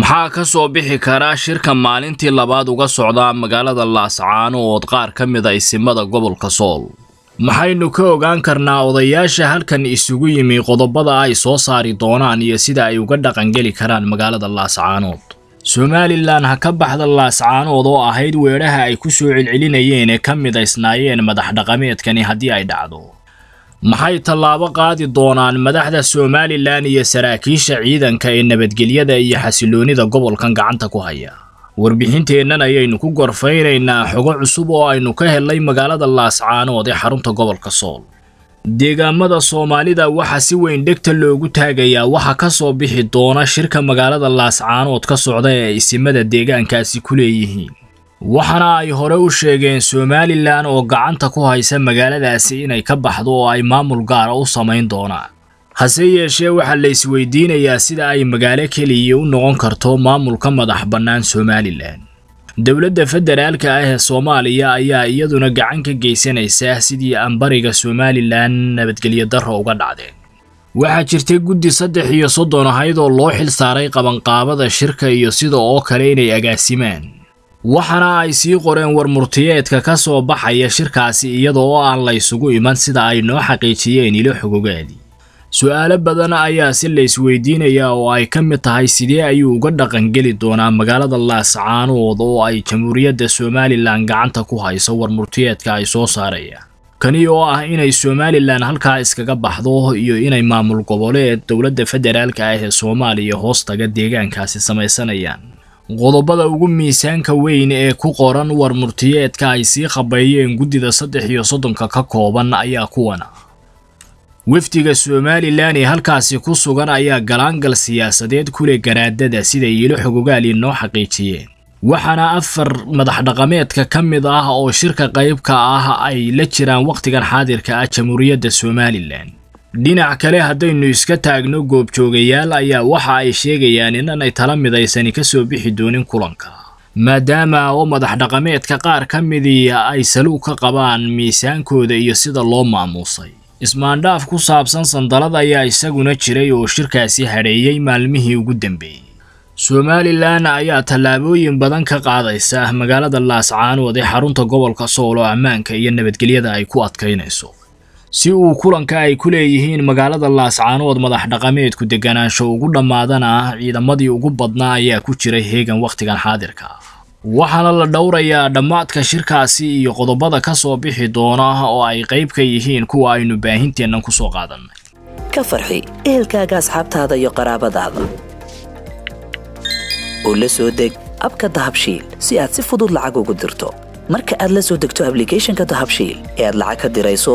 maxaa ka soo bixi kara? Shirka maalintii labaad uga socda magaalada laascaanood qaar ka mid a isimada gobolka sool. Maxaynu ka ogaan karnaa odayaasha halkan isugu yimi qodobada ay soo saari doonaan iyo sida ay uga dhaqangeli karaan magaalada laascaanood. Somalilan ha ka baxda laascaanood oo ahayd weedhaha ay ku soo celcelinayeen ee ka midaysnaayeen madax dhaqameedkani haddii ay dhacdo maxay tallaabo qaadi doonaan madaxda somalilan iyo saraakiisha ciidanka ee nabadgelyada iyo xasiloonida gobolkan gacanta ku haya? Warbixinteennan ayaynu ku gorfaynaynaa xogo cusub oo aynu ka helnay magaalada laascaanood ee xarunta gobolka sool. Deegaamada soomaalida waxaa si weyn dhegta loogu taagayaa waxa ka soo bixi doona shirka magaalada laascaanood ka socda ee isimada deegaankaasi ku leeyihiin waxaana ay hore u sheegeen somalilan oo gacanta ku haysa magaaladaasi inay ka baxdo oo ay maamul gaara u samayn doonaan. Hase yeeshee waxaa la isweydiinayaa sida ay magaalo keliya u noqon karto maamulka madax bannaan somalilan. Dowladda federaalka ah ee soomaaliya ayaa iyaduna gacan ka geysanaysa sidii ambariga somalilan nabadgelyo darro uga dhacdeen. Waxaa jirtay guddi saddex iyo soddon ahayd oo loo xil saaray qabanqaabada shirka iyo sida oo kale inay agaasimaan waxaana ay sii qoreen war murtiyeedka ka soo baxaya shirkaasi iyada oo aan la ysugu iman sida ay noo xaqiijiyeen ilo xogogaadii su'aalo badan ayaa si la isweydiinayaa oo ay ka mid tahay sidee ayuu uga dhaqangeli doonaa magaalada laascaanood oo ay jamhuuriyadda somalilan gacanta ku hayso war murtiyeedka ay soo saarayaan. Kani oo ah inay somalilan halkaa iskaga baxdo iyo inay maamul goboleed dowladda federaalka ah ee soomaaliya hoostaga deegaankaasi samaysanayaan qodobada ugu miisaanka weyn ee ku qoran war murtiyeedka ay sii khabeeyeen guddida saddex iyo soddonka ka kooban ayaa kuwana. Wafdiga somalilan ee halkaasi ku sugan ayaa galaangal siyaasadeed kule garaadada siday ilo xogogaali noo xaqiijiyeen. Waxaana afar madax dhaqameedka ka mid ah oo shirka qaybka ah ay la jiraan wakhtigan xaadirka ah jamhuuriyadda somalilan dhinac kale haddaynu iska taagno goobjoogayaal ayaa waxa ay sheegayaan inanay tala midaysani ka soo bixi doonin kulanka. Maadaama oo madax dhaqameedka qaar ka midii ay saluug ka qabaan miisaankooda iyo sida loo maamuusay. Ismaandhaaf ku saabsan sandalad ayaa isaguna jiray oo shirkaasi hadheeyey maalmihii ugu dambeeyey somalilan ayaa tallaabooyin badan ka qaadaysa magaalada laascaanood ee xarunta gobolka sool oo ammaanka iyo nabadgelyada ay ku adkaynayso si uu kulanka ay ku leeyihiin magaalada laascaanood madax dhaqameedku deganaansho ugu dhammaadana ciidamadii ugu badnaa ayaa ku jiray heegan wakhtigan xaadirka. Waxaana la dhowrayaa dhammaadka shirkaasi iyo qodobada ka soo bixi doona oo ay qayb ka yihiin kuwa aynu baahinteennan ku soo qaadannay ka farxi ehelkaaga asxaabtaada iyo qaraabadaada. Oo la soo deg abka dahabshiil si aad si fudud lacag ugu dirto. Marka aad la soo degto ablicathonka dahabshiil ee aad lacag ka dirayso